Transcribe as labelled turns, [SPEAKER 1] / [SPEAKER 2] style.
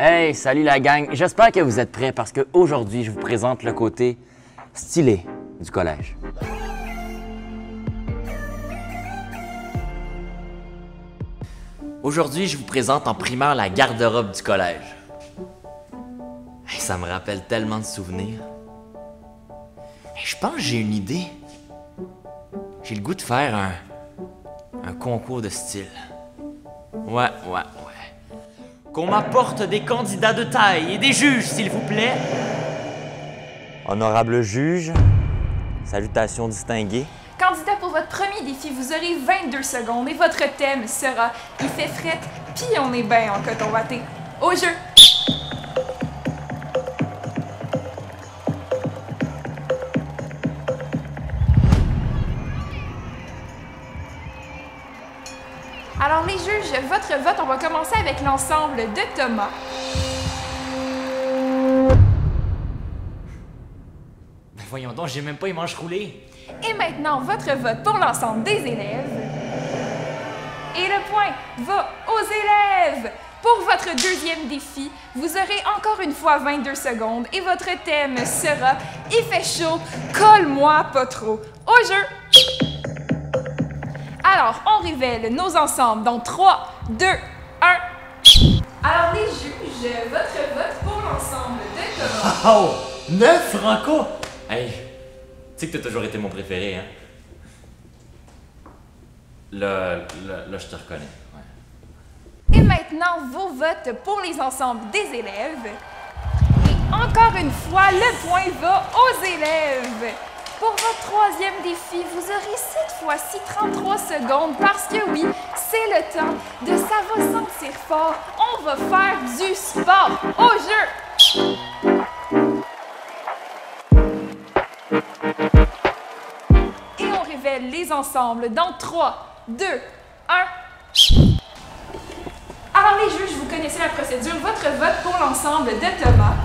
[SPEAKER 1] Hey, salut la gang. J'espère que vous êtes prêts parce qu'aujourd'hui, je vous présente le côté stylé du collège. Aujourd'hui, je vous présente en primaire la garde-robe du collège. Hey, ça me rappelle tellement de souvenirs. Je pense que j'ai une idée. J'ai le goût de faire un, un concours de style. Ouais, ouais, ouais. Qu'on m'apporte des candidats de taille et des juges, s'il vous plaît. Honorable juge, salutations distinguées.
[SPEAKER 2] Candidat pour votre premier défi, vous aurez 22 secondes et votre thème sera Il fait fret, puis on est bien en coton watté. Au jeu! Alors les juges, votre vote, on va commencer avec l'ensemble de Thomas.
[SPEAKER 1] Ben voyons donc, j'ai même pas les manches roulées.
[SPEAKER 2] Et maintenant, votre vote pour l'ensemble des élèves. Et le point va aux élèves. Pour votre deuxième défi, vous aurez encore une fois 22 secondes et votre thème sera Il fait chaud, colle-moi pas trop. Au jeu! Alors, on révèle nos ensembles dans 3, 2, 1. Alors, les juges, votre vote pour l'ensemble de Thomas.
[SPEAKER 1] Oh! Neuf Franco! Hey, tu sais que t'as toujours été mon préféré, hein? Là, là, là je te reconnais. Ouais.
[SPEAKER 2] Et maintenant, vos votes pour les ensembles des élèves. Et encore une fois, le point va aux élèves. Pour votre troisième défi, vous aurez cette fois-ci 33 secondes parce que oui, c'est le temps de ça sentir fort. On va faire du sport au jeu. Et on révèle les ensembles dans 3, 2, 1. Alors les juges, vous connaissez la procédure. Votre vote pour l'ensemble de Thomas.